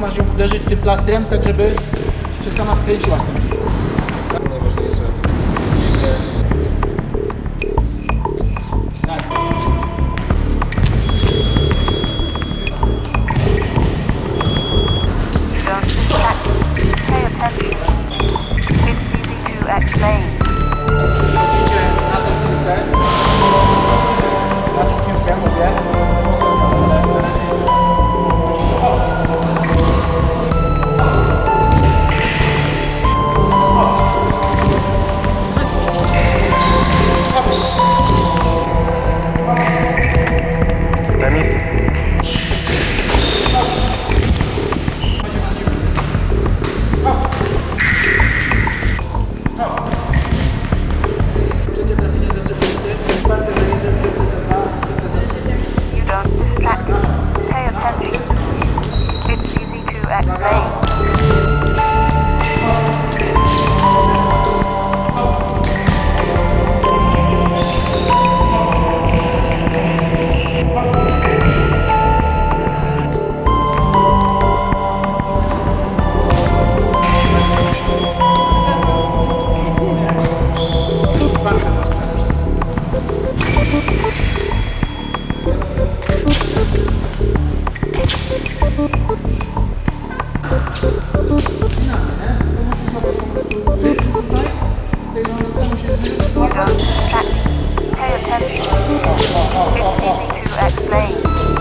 masz ją uderzyć tym plastrem, tak żeby się sama skręciła z tym. Pay attention. To explain.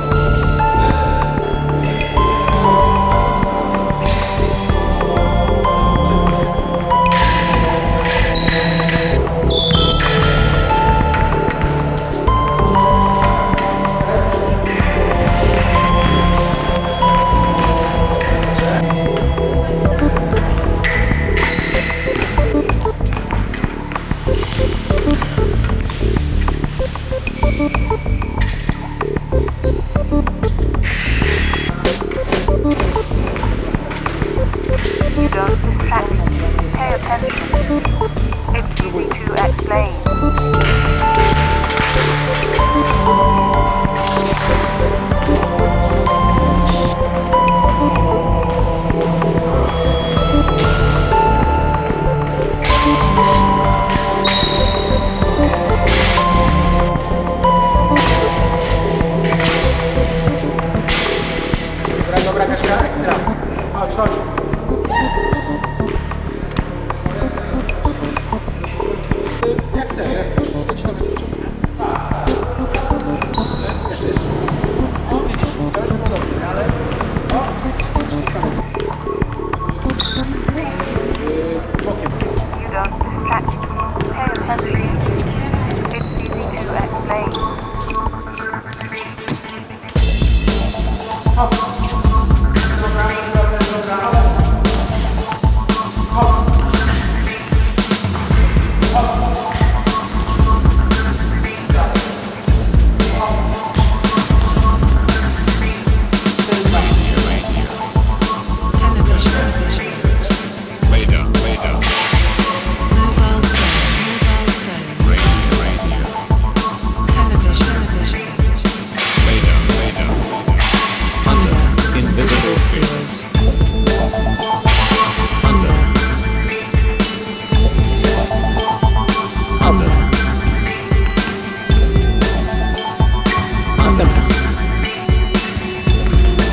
Jak chcesz, jak chcesz, zaczynamy z.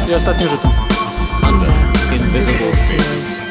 I ostatni rzut. Under. Invisible Fields.